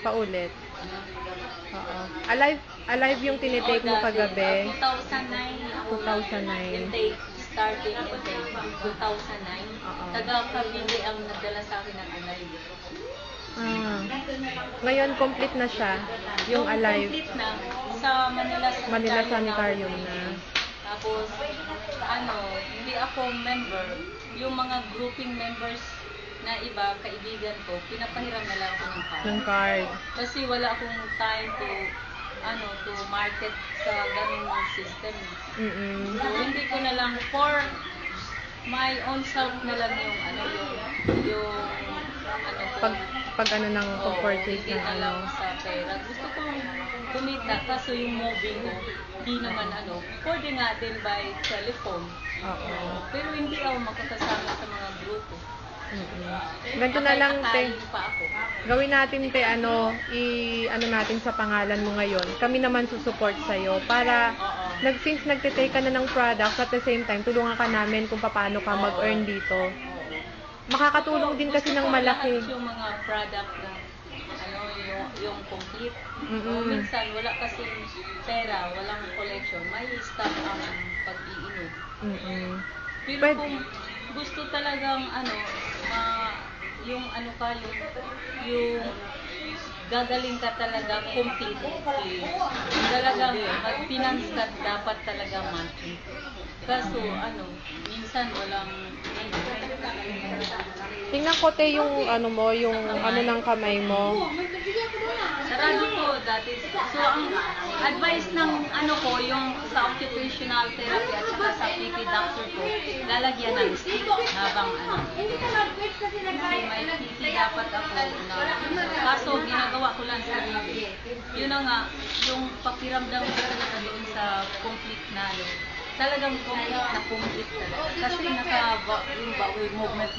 Paulit. Oo. Alive, alive yung tinitake mo kagabi. 2009 ako 2009. intake, starting intake, 2009. Oo. Taga Cavite ang nagdala sa akin ng alive. Ah. Ngayon, complete na siya. Yung alive. Complete na. Sa Manila Sanitarium. Manila Sanitarium na. Tapos, ano, hindi ako member. Yung mga grouping members na iba, kaibigan ko, pinapahiram na lang ako ng card. Ng card. Kasi wala akong time to ano to market sa ganung system. Mm-mm. So, hindi ko na lang for my own self na lang yung ano yung yung ano ko. Pag, pag ano ng Oo, pag-purchase hindi ng na ano. sa pera. Gusto ko kumita kaso yung moving ko hindi naman ano. Pwede nga din by telephone. Oo. Pero hindi ako makakasama Ganito na lang, te. Gawin natin, te, ano, i, ano natin sa pangalan mo ngayon. Kami naman susupport sa'yo para, nag, since nagtitake ka na ng products at the same time, tulungan ka namin kung paano ka mag-earn dito. Makakatulong din kasi ng malaki. Yung mga product na ano yung yung complete. Mm-mm. O, minsan wala kasi pera, walang collection, may stop ang pag-iinom. Mm-mm. Pero Pwede- kung gusto talagang ano, ma, yung ano ka, yung, yung gagaling ka talaga completely. Talagang mag-finance ka dapat talaga monthly. Kaso ano, minsan walang Tingnan ko, te, yung ano mo, yung ano ng kamay mo. Sarado ko dati. So, ang advice ng ano ko, yung sa occupational therapy at saka sa PT doctor ko, lalagyan ng stick habang ano. Kasi may PT dapat ako na, kaso ginagawa ko lang sa sarili. Yun na nga, yung pakiramdam ko talaga doon sa complete na ano, talagang complete na complete talaga. Kasi naka, yung bowel movement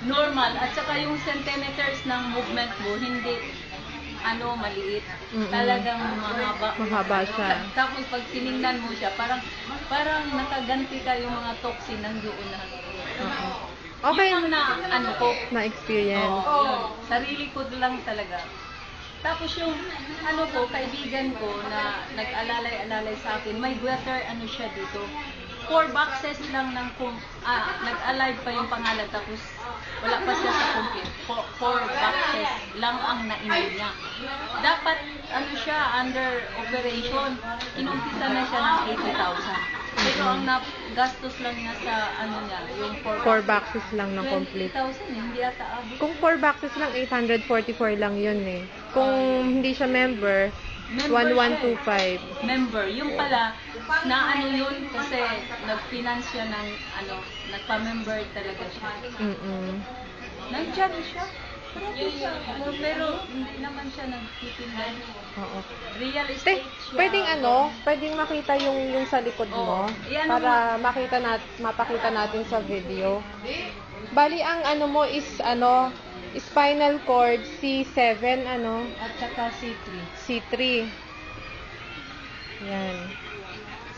normal at saka yung centimeters ng movement mo hindi ano maliit Mm-mm. talagang mahaba Mahaba siya. Ta- tapos pag tiningnan mo siya parang parang nakaganti ka yung mga toxin nandoon na Oo. Okay, yun ang na ano ko na-experience. Oo, yun. sarili ko lang talaga tapos yung ano ko kaibigan ko na nag-alalay-alalay sa akin may gutter ano siya dito four boxes lang ng kung ah, nag-alive pa yung pangalan tapos wala pa siya sa complete four, four boxes lang ang nainom niya. Dapat ano siya under operation. Inumpisa na siya ng 80,000 pero ang na, gastos lang niya sa ano niya yung four, Four boxes. lang ng complete. 20,000 hindi ata abot. Kung 4 boxes lang, 844 lang yun eh. Kung hindi siya member, Member siya 1125. member. Yung pala, na ano yun, kasi nag-finance siya ng, ano, nagpa-member talaga siya. Mm-mm. Nandiyan siya. Yun. Pero hindi naman siya nagtitinda. Oo. Real Te, estate siya. pwedeng ano, pwedeng makita yung yung sa likod mo. Iyan para makita nat mapakita natin sa video. Bali ang ano mo is ano, spinal cord C7 ano, At saka C3. C3. Yan.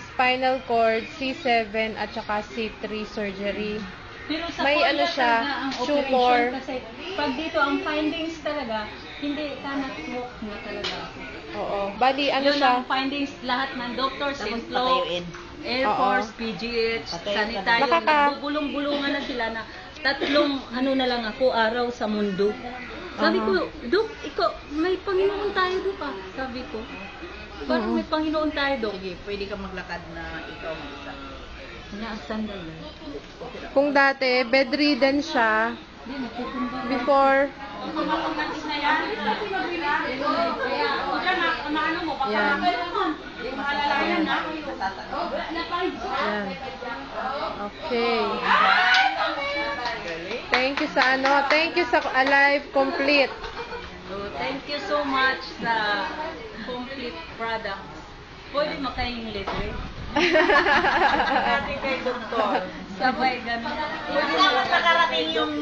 Spinal cord C7 at saka C3 surgery. Pero sa May ano siya, tumor. kasi pag dito ang findings talaga, hindi ka na-walk na talaga. Oo. Bali ano Yun siya? ang findings lahat ng doctor, Tapos Simplo, patayuin. Air Oo. Force, PGH, na. Nakaka- nagbubulong-bulungan na sila na tatlong ano na lang ako araw sa mundo. Sabi ko, Dok, ikaw, may Panginoon tayo, Dok ah. Sabi ko, parang may Panginoon tayo, Dok. Sige, pwede ka maglakad na ikaw mag-isa. Naasan na yun. Kung dati bedridden siya before Yan. Yan. Okay. You sa ano, thank you sa Alive Complete. So, thank you so much sa complete product. Pwede makayong libre. Pagdating kay doktor. Sabay ganun. Pwede naman makarating yung,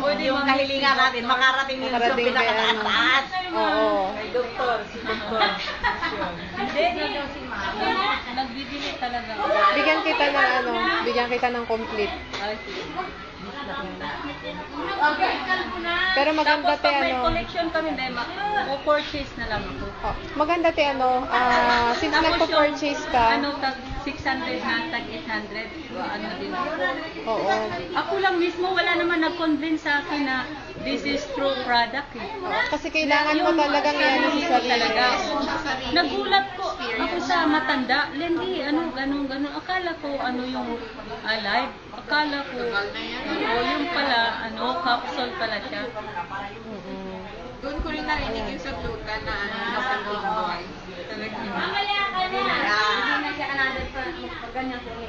Pwede yung kahilingan natin, makarating yung sa Makarating kay ano. pinakataas-taas. Oo. Kay doktor, si doktor. Hindi, nagbibili talaga. Bigyan kita ng ano, bigyan kita ng complete. Ay, sige. Pero maganda Tapos te pag may ano. collection kami, Bema, po-purchase na lang ako. Oh, maganda te ano, ah, since Tapos nagpo-purchase yung, ka, Ano, tag 600 na, tag 800. Ano din ako. oo. Ako lang mismo, wala naman nag-convince sa akin na this is true product eh. Kasi kailangan mo talagang yan sa sarili. talaga. Nagulat ko ako sa matanda. Lendi, ano, ganun, ganun. Akala ko ano yung alive. Akala ko, oh, yung pala, ano, capsule pala siya. Doon ko rin narinig yung sa Pluta na ano, nasa boy.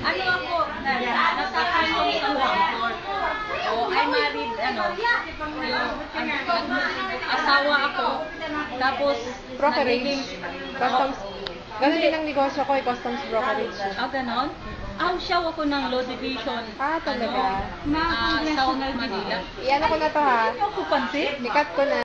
Ano ako, nasa custom sa Bangkok. Oh, I married, ano, asawa ako. Tapos, Brokerage. Customs. Ganun din ang negosyo ko, eh, customs brokerage. Ah, ganon? Ah, siya ako ng law division. Ah, talaga? Ano, ah, South Manila. Iyan ko na to ha. Ano ako pansin? Ikat ko na.